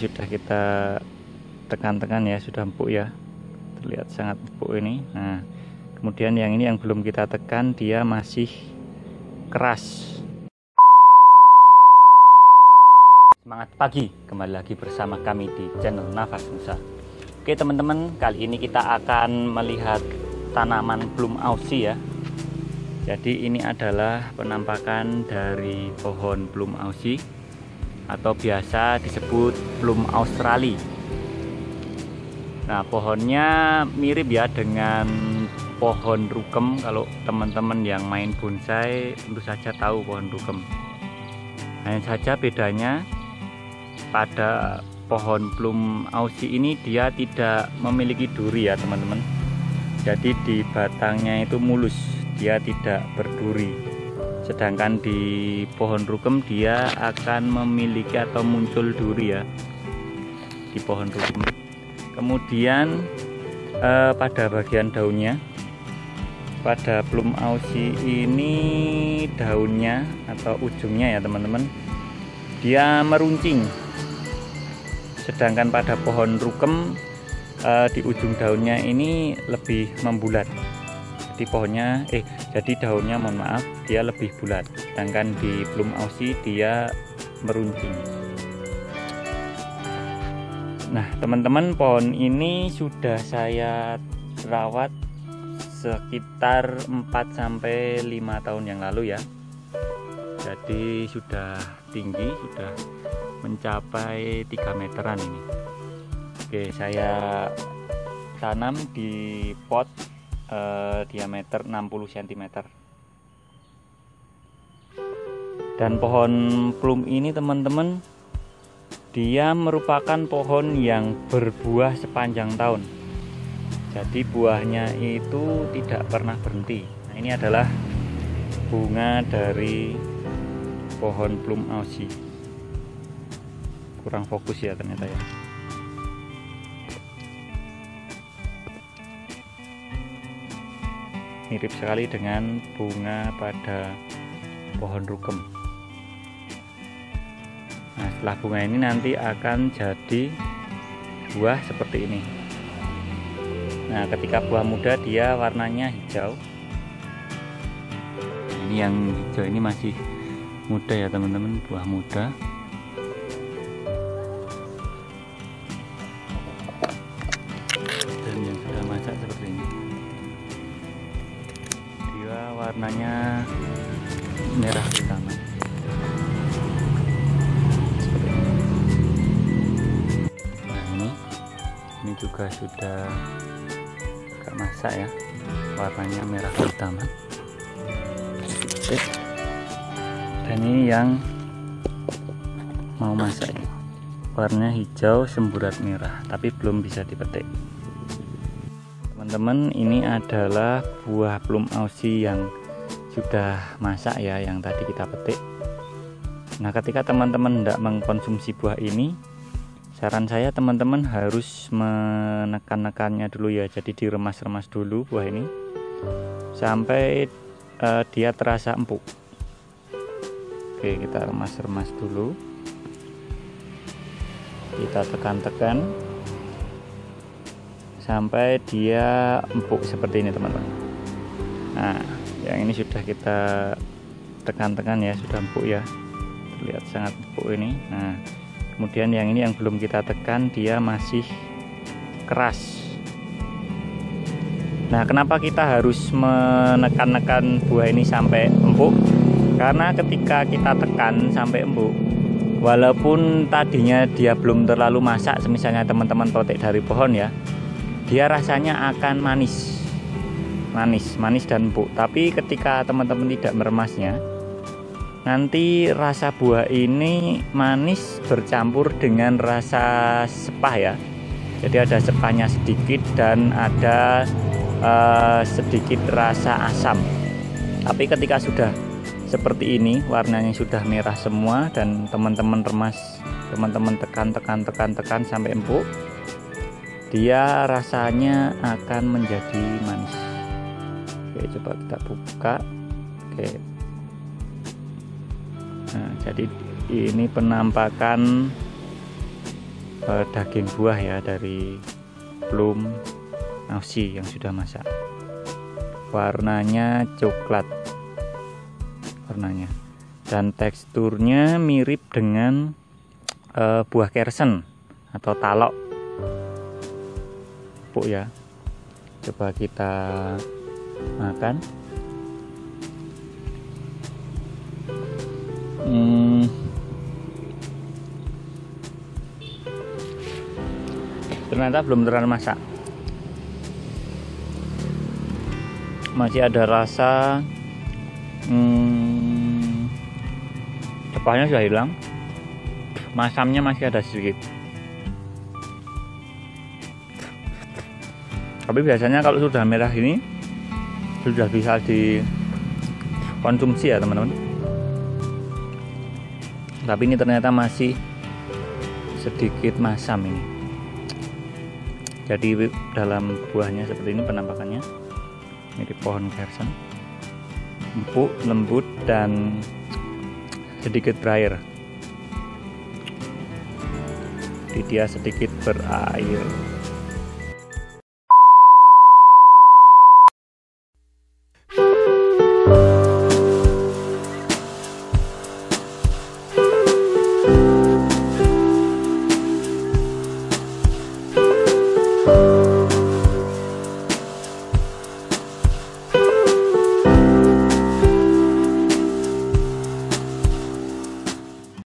kita tekan-tekan ya sudah empuk ya. Terlihat sangat empuk ini. Nah kemudian yang ini yang belum kita tekan dia masih keras. Semangat pagi. Kembali lagi bersama kami di channel Nafas Nusa. Oke teman-teman kali ini kita akan melihat tanaman plum aussie ya. Jadi ini adalah penampakan dari pohon plum aussie atau biasa disebut plum australia. Nah, pohonnya mirip ya dengan pohon rukem. Kalau teman-teman yang main bonsai tentu saja tahu pohon rukem. Hanya saja bedanya pada pohon plum aussie ini dia tidak memiliki duri ya, teman-teman. Jadi di batangnya itu mulus dia tidak berduri sedangkan di pohon rukem dia akan memiliki atau muncul duri ya di pohon rukem kemudian eh, pada bagian daunnya pada plum aussie ini daunnya atau ujungnya ya teman-teman dia meruncing. Sedangkan pada pohon rukem eh, di ujung daunnya ini lebih membulat jadi pohonnya eh jadi daunnya mohon maaf dia lebih bulat. Sedangkan di plum aussie dia meruncing. Nah teman-teman pohon ini sudah saya rawat sekitar 4 sampai 5 tahun yang lalu ya. Jadi sudah tinggi sudah mencapai 3 meteran ini. Oke saya tanam di pot eh, diameter 60 cm dan pohon plum ini teman-teman dia merupakan pohon yang berbuah sepanjang tahun. Jadi buahnya itu tidak pernah berhenti. Nah ini adalah bunga dari pohon plum aussie. Kurang fokus ya ternyata ya mirip sekali dengan bunga pada pohon rukem. Nah setelah bunga ini nanti akan jadi buah seperti ini. Nah ketika buah muda dia warnanya hijau. Ini yang hijau ini masih muda ya teman-teman. Buah muda merah utama nah ini ini juga sudah agak masak ya. Warnanya merah utama dan ini yang mau masak ini. Warnanya hijau semburat merah tapi belum bisa dipetik. Teman-teman ini adalah buah plum aussie yang sudah masak ya yang tadi kita petik. Nah ketika teman-teman tidak mengkonsumsi buah ini saran saya teman-teman harus menekan-nekannya dulu ya. Jadi diremas-remas dulu buah ini sampai uh, dia terasa empuk. Oke kita remas-remas dulu. Kita tekan-tekan sampai dia empuk seperti ini teman-teman. Nah yang ini sudah kita tekan-tekan ya sudah empuk ya. Terlihat sangat empuk ini. Nah kemudian yang ini yang belum kita tekan dia masih keras. Nah kenapa kita harus menekan-nekan buah ini sampai empuk? Karena ketika kita tekan sampai empuk walaupun tadinya dia belum terlalu masak misalnya teman-teman petik dari pohon ya dia rasanya akan manis manis manis dan empuk. Tapi ketika teman-teman tidak meremasnya nanti rasa buah ini manis bercampur dengan rasa sepah ya. Jadi ada sepahnya sedikit dan ada uh, sedikit rasa asam. Tapi ketika sudah seperti ini warnanya sudah merah semua dan teman-teman remas teman-teman tekan tekan tekan tekan sampai empuk dia rasanya akan menjadi manis oke coba kita buka. Oke. Nah jadi ini penampakan eh, daging buah ya dari plum nasi yang sudah masak. Warnanya coklat. Warnanya. Dan teksturnya mirip dengan uh, buah kersen atau talok. Empuk ya. Coba kita makan. Hmm. ternyata belum terlalu masak. Masih ada rasa hmm, sudah hilang. Masamnya masih ada sedikit. Tapi biasanya kalau sudah merah ini sudah bisa dikonsumsi ya teman-teman. Tapi ini ternyata masih sedikit masam ini. Jadi dalam buahnya seperti ini penampakannya. Mirip pohon kersen empuk lembut dan sedikit berair. Di dia sedikit berair